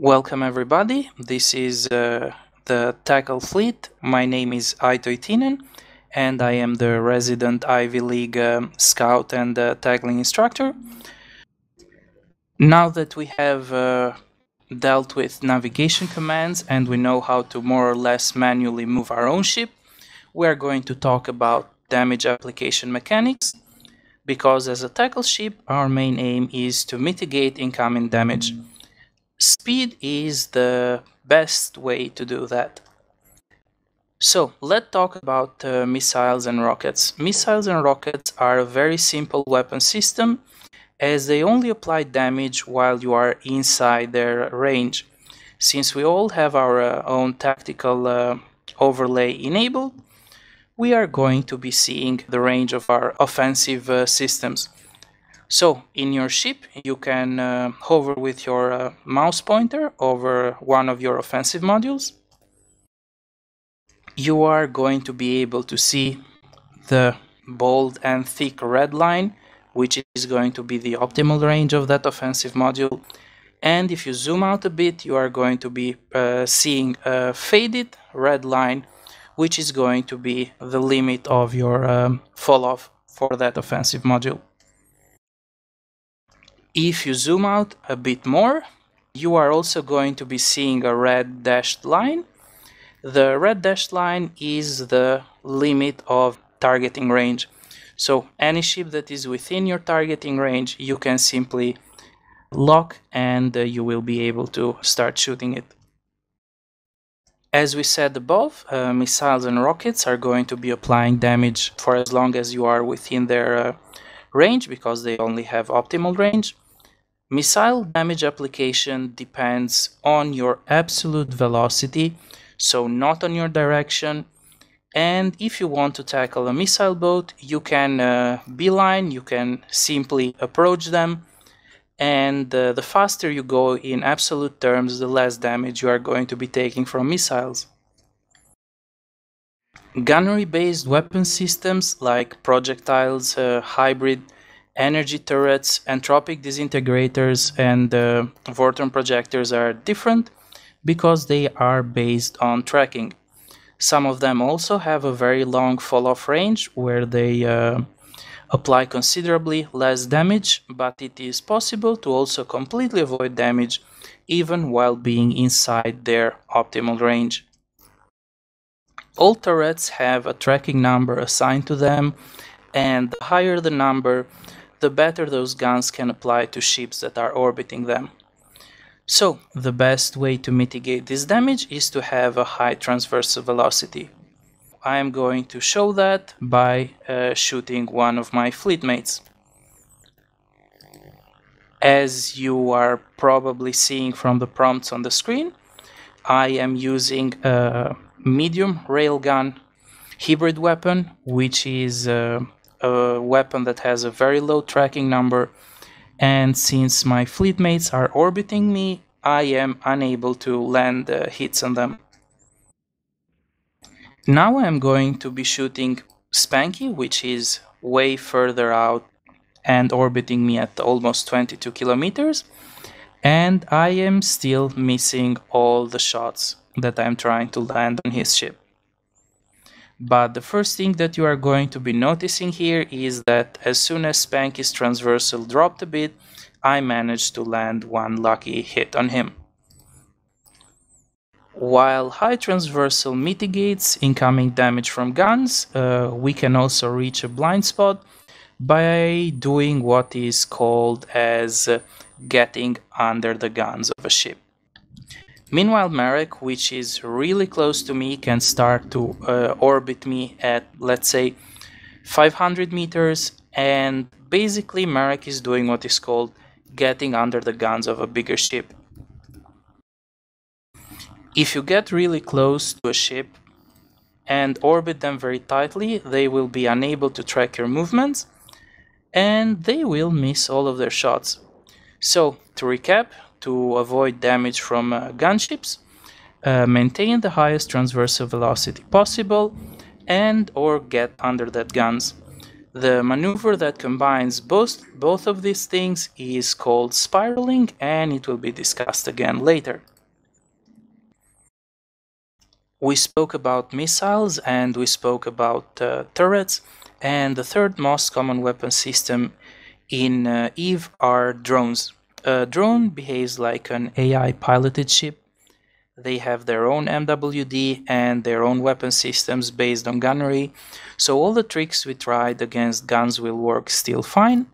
Welcome everybody. This is uh, the Tackle Fleet. My name is Aito Itinen and I am the resident Ivy League um, scout and uh, tackling instructor. Now that we have uh, dealt with navigation commands and we know how to more or less manually move our own ship, we are going to talk about damage application mechanics because as a tackle ship our main aim is to mitigate incoming damage. Speed is the best way to do that. So let's talk about uh, missiles and rockets. Missiles and rockets are a very simple weapon system as they only apply damage while you are inside their range. Since we all have our uh, own tactical uh, overlay enabled, we are going to be seeing the range of our offensive uh, systems. So in your ship, you can uh, hover with your uh, mouse pointer over one of your offensive modules. You are going to be able to see the bold and thick red line, which is going to be the optimal range of that offensive module. And if you zoom out a bit, you are going to be uh, seeing a faded red line, which is going to be the limit of your um, fall off for that offensive module. If you zoom out a bit more, you are also going to be seeing a red dashed line. The red dashed line is the limit of targeting range. So any ship that is within your targeting range, you can simply lock and uh, you will be able to start shooting it. As we said above, uh, missiles and rockets are going to be applying damage for as long as you are within their uh, range because they only have optimal range. Missile damage application depends on your absolute velocity, so not on your direction. And if you want to tackle a missile boat, you can uh, beeline, you can simply approach them. And uh, the faster you go in absolute terms, the less damage you are going to be taking from missiles. Gunnery based weapon systems like projectiles, uh, hybrid, energy turrets, entropic disintegrators, and uh, Vorton projectors are different because they are based on tracking. Some of them also have a very long fall-off range where they uh, apply considerably less damage, but it is possible to also completely avoid damage even while being inside their optimal range. All turrets have a tracking number assigned to them, and the higher the number, the better those guns can apply to ships that are orbiting them. So, the best way to mitigate this damage is to have a high transversal velocity. I am going to show that by uh, shooting one of my fleetmates. As you are probably seeing from the prompts on the screen, I am using a medium railgun hybrid weapon, which is uh, a weapon that has a very low tracking number and since my fleet mates are orbiting me, I am unable to land uh, hits on them. Now I'm going to be shooting Spanky, which is way further out and orbiting me at almost 22 kilometers, and I am still missing all the shots that I'm trying to land on his ship. But the first thing that you are going to be noticing here is that as soon as Spanky's transversal dropped a bit, I managed to land one lucky hit on him. While high transversal mitigates incoming damage from guns, uh, we can also reach a blind spot by doing what is called as getting under the guns of a ship. Meanwhile, Marek, which is really close to me, can start to uh, orbit me at, let's say, 500 meters. And basically, Marek is doing what is called getting under the guns of a bigger ship. If you get really close to a ship and orbit them very tightly, they will be unable to track your movements and they will miss all of their shots. So, to recap, to avoid damage from uh, gunships, uh, maintain the highest transversal velocity possible, and or get under that guns. The maneuver that combines both, both of these things is called spiraling and it will be discussed again later. We spoke about missiles and we spoke about uh, turrets and the third most common weapon system in uh, EVE are drones. A drone behaves like an AI piloted ship. They have their own MWD and their own weapon systems based on gunnery, so all the tricks we tried against guns will work still fine.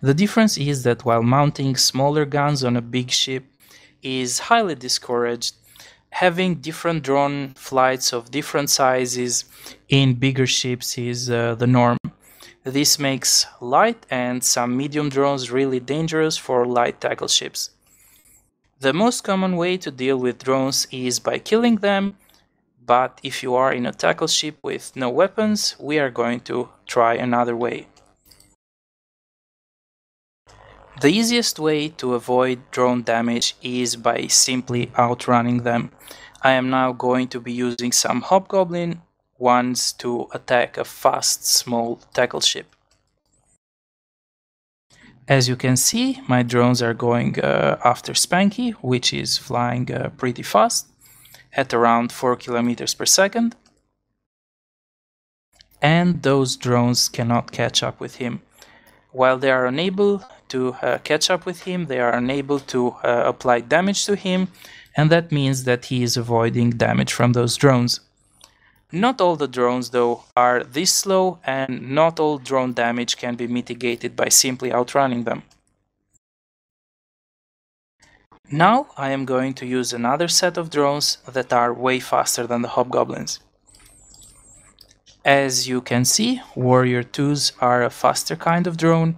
The difference is that while mounting smaller guns on a big ship is highly discouraged, having different drone flights of different sizes in bigger ships is uh, the norm. This makes light and some medium drones really dangerous for light tackle ships. The most common way to deal with drones is by killing them, but if you are in a tackle ship with no weapons, we are going to try another way. The easiest way to avoid drone damage is by simply outrunning them. I am now going to be using some Hobgoblin ones to attack a fast small tackle ship. As you can see, my drones are going uh, after Spanky, which is flying uh, pretty fast at around 4 kilometers per second. And those drones cannot catch up with him. While they are unable to uh, catch up with him, they are unable to uh, apply damage to him, and that means that he is avoiding damage from those drones. Not all the drones, though, are this slow, and not all drone damage can be mitigated by simply outrunning them. Now I am going to use another set of drones that are way faster than the Hobgoblins. As you can see, Warrior 2s are a faster kind of drone,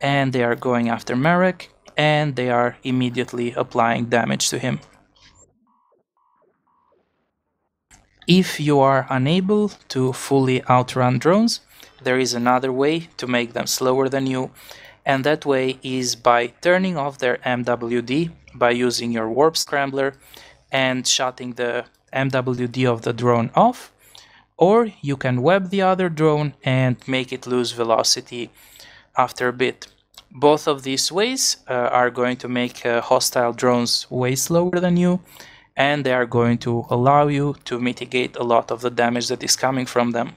and they are going after Marek, and they are immediately applying damage to him. If you are unable to fully outrun drones, there is another way to make them slower than you, and that way is by turning off their MWD by using your warp scrambler and shutting the MWD of the drone off or you can web the other drone and make it lose velocity after a bit. Both of these ways uh, are going to make uh, hostile drones way slower than you and they are going to allow you to mitigate a lot of the damage that is coming from them.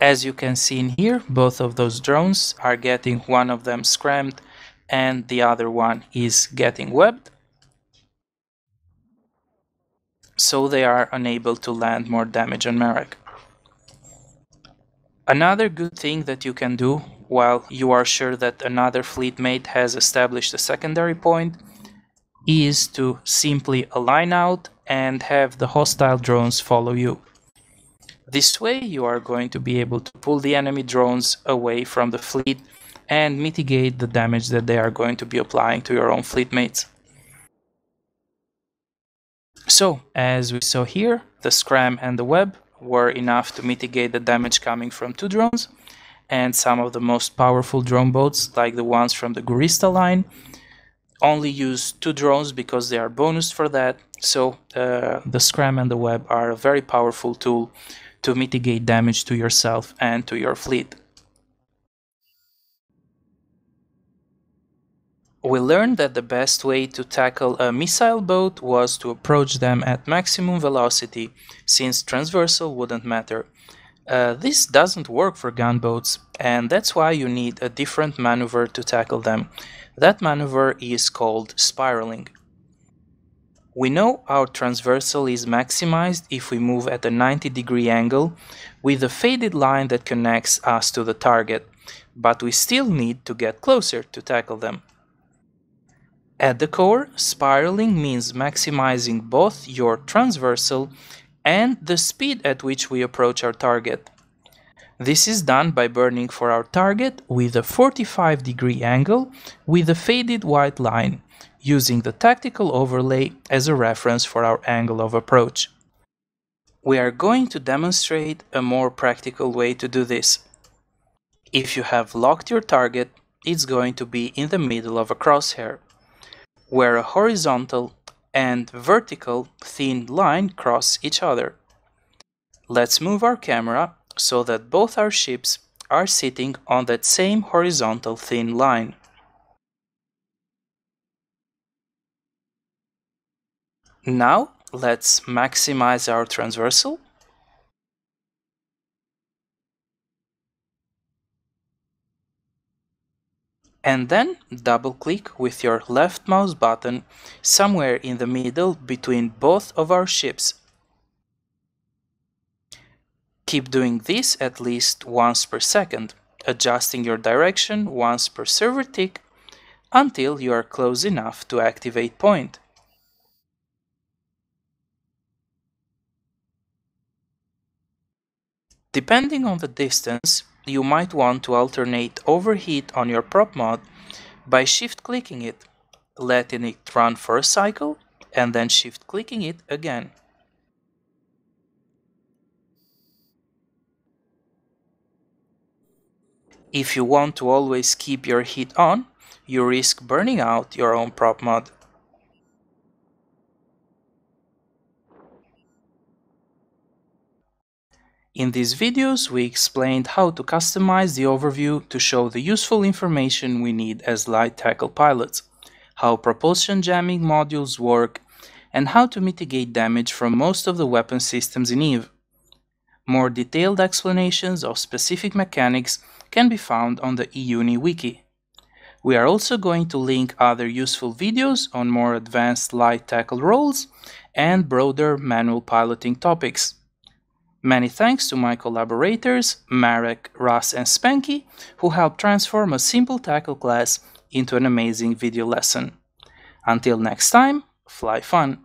As you can see in here, both of those drones are getting one of them scrammed and the other one is getting webbed so they are unable to land more damage on Marek. Another good thing that you can do while you are sure that another fleet mate has established a secondary point is to simply align out and have the hostile drones follow you. This way you are going to be able to pull the enemy drones away from the fleet and mitigate the damage that they are going to be applying to your own fleet mates. So, as we saw here, the scram and the web were enough to mitigate the damage coming from two drones, and some of the most powerful drone boats, like the ones from the Gurista line, only use two drones because they are bonus for that. So uh, the scram and the web are a very powerful tool to mitigate damage to yourself and to your fleet. We learned that the best way to tackle a missile boat was to approach them at maximum velocity, since transversal wouldn't matter. Uh, this doesn't work for gunboats, and that's why you need a different maneuver to tackle them. That maneuver is called spiraling. We know our transversal is maximized if we move at a 90 degree angle with a faded line that connects us to the target, but we still need to get closer to tackle them. At the core, spiraling means maximizing both your transversal and the speed at which we approach our target. This is done by burning for our target with a 45 degree angle with a faded white line, using the tactical overlay as a reference for our angle of approach. We are going to demonstrate a more practical way to do this. If you have locked your target, it's going to be in the middle of a crosshair where a horizontal and vertical thin line cross each other. Let's move our camera so that both our ships are sitting on that same horizontal thin line. Now let's maximize our transversal and then double click with your left mouse button somewhere in the middle between both of our ships. Keep doing this at least once per second, adjusting your direction once per server tick until you are close enough to activate point. Depending on the distance, you might want to alternate overheat on your prop mod by shift clicking it, letting it run for a cycle, and then shift clicking it again. If you want to always keep your heat on, you risk burning out your own prop mod. In these videos, we explained how to customize the overview to show the useful information we need as light tackle pilots, how propulsion jamming modules work, and how to mitigate damage from most of the weapon systems in EVE. More detailed explanations of specific mechanics can be found on the EUNI wiki. We are also going to link other useful videos on more advanced light tackle roles and broader manual piloting topics. Many thanks to my collaborators, Marek, Russ, and Spanky, who helped transform a simple tackle class into an amazing video lesson. Until next time, fly fun!